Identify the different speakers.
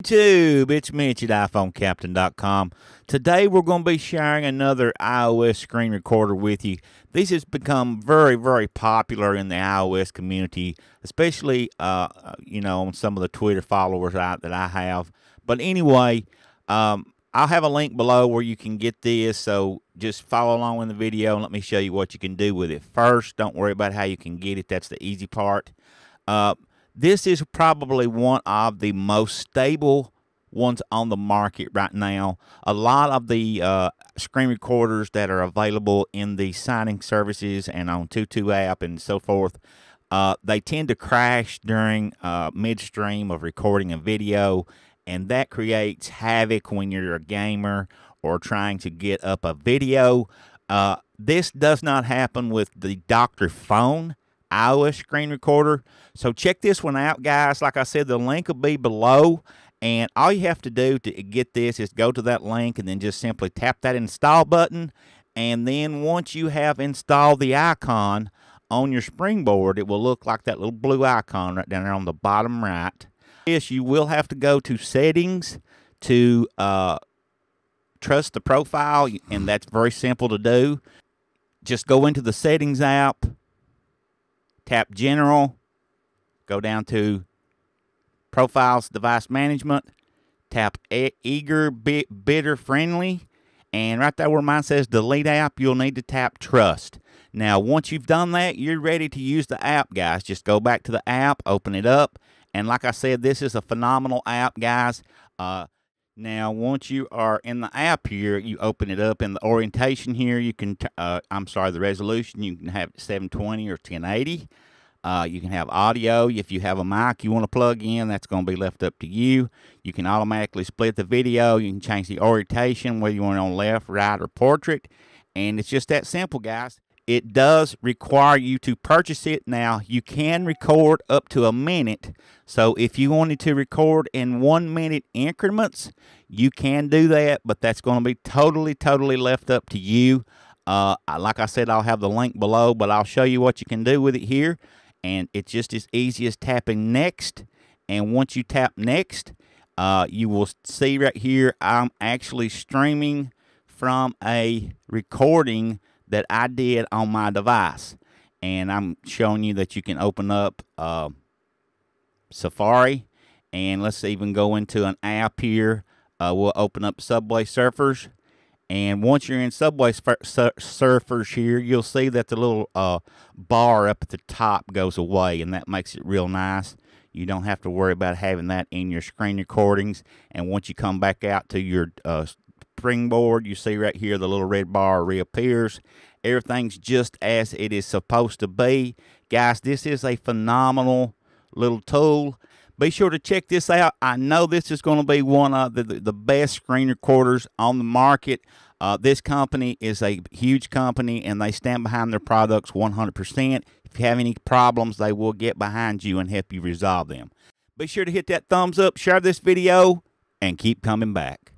Speaker 1: YouTube, it's Mitch at iPhoneCaptain.com. Today we're going to be sharing another iOS screen recorder with you. This has become very, very popular in the iOS community, especially, uh, you know, on some of the Twitter followers out that I have. But anyway, um, I'll have a link below where you can get this, so just follow along in the video and let me show you what you can do with it. First, don't worry about how you can get it. That's the easy part. Uh, this is probably one of the most stable ones on the market right now. A lot of the uh, screen recorders that are available in the signing services and on Tutu app and so forth, uh, they tend to crash during uh, midstream of recording a video, and that creates havoc when you're a gamer or trying to get up a video. Uh, this does not happen with the Dr. Fone iOS screen recorder. So check this one out, guys. Like I said, the link will be below. And all you have to do to get this is go to that link and then just simply tap that install button. And then once you have installed the icon on your springboard, it will look like that little blue icon right down there on the bottom right. Yes, you will have to go to settings to uh, trust the profile, and that's very simple to do. Just go into the settings app, tap General, go down to Profiles Device Management, tap Eager Bidder Friendly, and right there where mine says Delete App, you'll need to tap Trust. Now, once you've done that, you're ready to use the app, guys. Just go back to the app, open it up, and like I said, this is a phenomenal app, guys. Uh, now, once you are in the app here, you open it up in the orientation here. You can, uh, I'm sorry, the resolution, you can have 720 or 1080. Uh, you can have audio. If you have a mic you want to plug in, that's going to be left up to you. You can automatically split the video. You can change the orientation, whether you want it on left, right, or portrait. And it's just that simple, guys it does require you to purchase it. Now you can record up to a minute. So if you wanted to record in one minute increments you can do that but that's going to be totally totally left up to you. Uh, like i said i'll have the link below but i'll show you what you can do with it here. And it's just as easy as tapping next. And once you tap next uh, you will see right here i'm actually streaming from a recording that I did on my device. And I'm showing you that you can open up uh, Safari. And let's even go into an app here. Uh, we'll open up Subway Surfers. And once you're in Subway Surfers here, you'll see that the little uh, bar up at the top goes away, and that makes it real nice. You don't have to worry about having that in your screen recordings. And once you come back out to your uh, springboard. You see right here the little red bar reappears. Everything's just as it is supposed to be. Guys, this is a phenomenal little tool. Be sure to check this out. I know this is going to be one of the, the, best screen recorders on the market. Uh, this company is a huge company and they stand behind their products 100%. If you have any problems, they will get behind you and help you resolve them. Be sure to hit that thumbs up, share this video, and keep coming back.